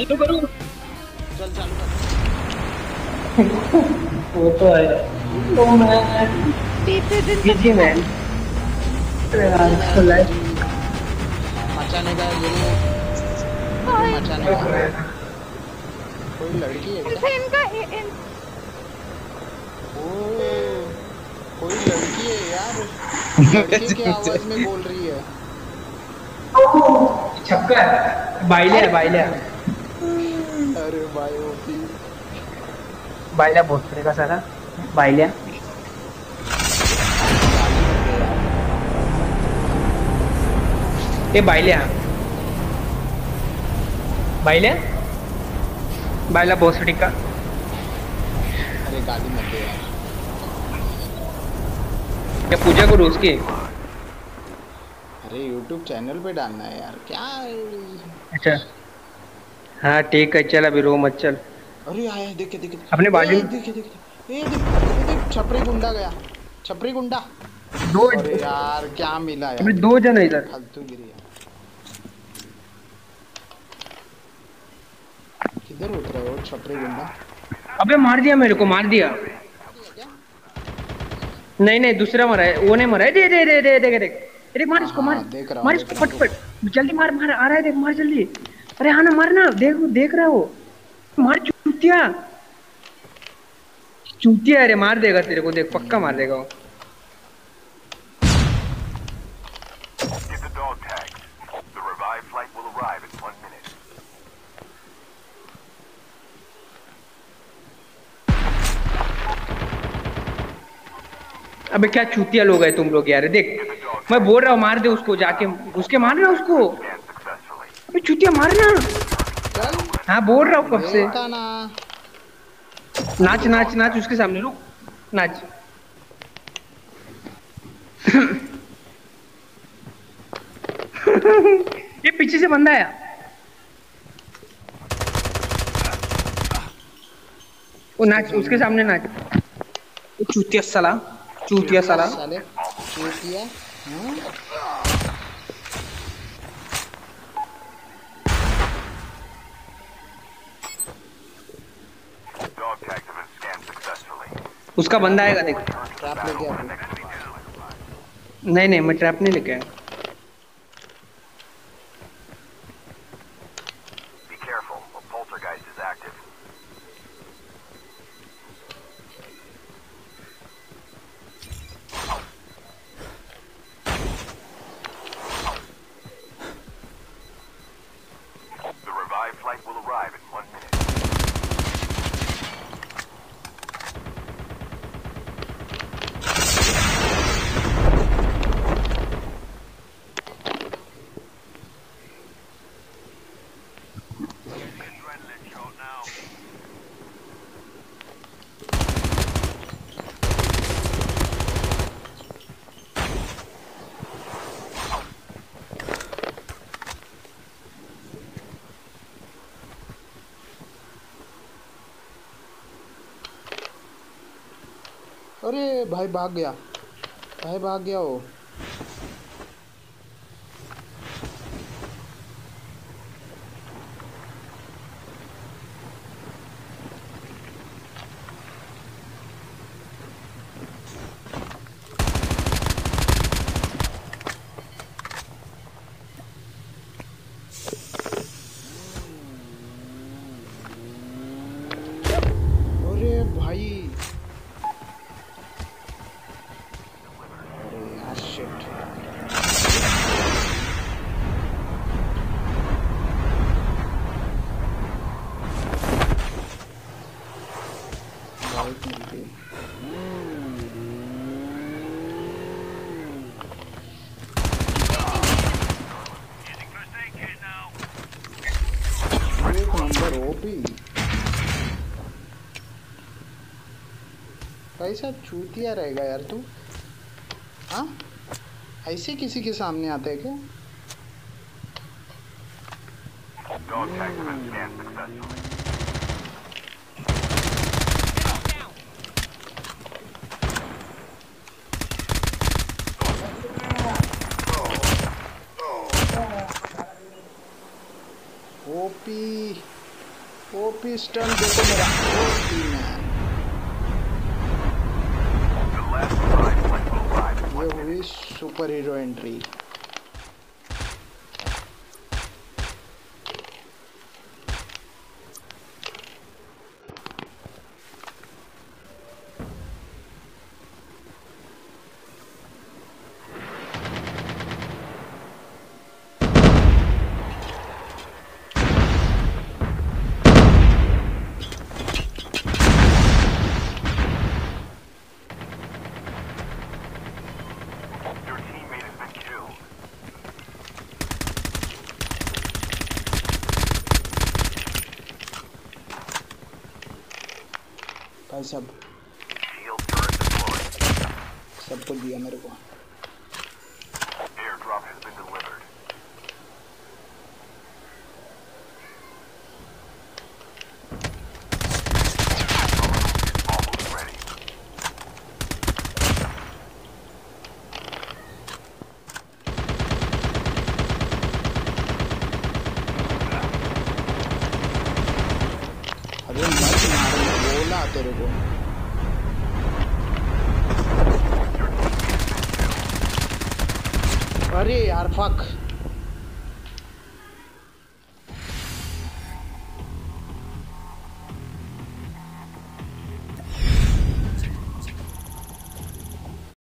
चालू करूँ? चल चालू कर. वो तो है। तो मैं बिज़ी मैन लाइफ मचाने का गुरु मचाने का। कोई लड़की है क्या? इनका इन, कोई लड़की है यार। लड़की की आवाज़ में बोल रही है। छक्का है। बाइले है बाइले है। अरे भाई ओपी भोसड़ी का सारा। बाइले। ए भोसड़ी का। अरे गाली मत दे यार। क्या पूजा करो उसकी अरे यूट्यूब चैनल पे डालना है यार। क्या अच्छा। हाँ ठीक है चल अभी रो मत चल। अरे आया देखे देखे अपने बाजू में- देखे देखे ए देख छपरी गुंडा गया। छपरी गुंडा। दो अरे यार क्या मिला अभी यार दो जन है इधर। फालतू गिरी यार किधर उतरा वो छपरी गुंडा? अबे मार दिया मेरे को मार दिया। नहीं नहीं दूसरा मरा है वो नहीं मरा है। दे दे दे दे देख देख। देख मार इसको मार। हाँ, रहा हूँ, मार इसको रहा फट फट जल्दी मार मार आ रहा है देख मार जल्दी। अरे हाँ ना, मार ना। देख देख रहा हो। मार चूतिया। चूतिया अरे मार देगा तेरे को। देख, पक्का मार देगा वो. अबे, क्या चूतिया लोग है तुम लोग यार। देख, मैं बोल रहा हूँ, मार दे उसको जाके। उसके मार रहा उसको. अबे चूतिया मारना हाँ बोल रहा हूँ कब से। नाच नाच नाच उसके सामने रुक। नाच। ये पीछे से बंदा आया वो नाच उसके सामने नाच। चूतिया साला चूतिया साला। चूतिया उसका बंदा आएगा देख। ट्रैप लेके आ नहीं नहीं मैं ट्रैप नहीं लेके आया। अरे भाई भाग गया। भाई भाग गया वो अरे भाई अरे नंबर ओपी कैसा चूतिया रहेगा यार तू। हाँ? ऐसे किसी के सामने आते हैं क्या? ओपी ओपी स्टंट देखो मेरा। ओपी मैन हुई सुपर हीरो एंट्री भाई सब सब कुछ दिया मेरे को। तेरे को अरे यार फक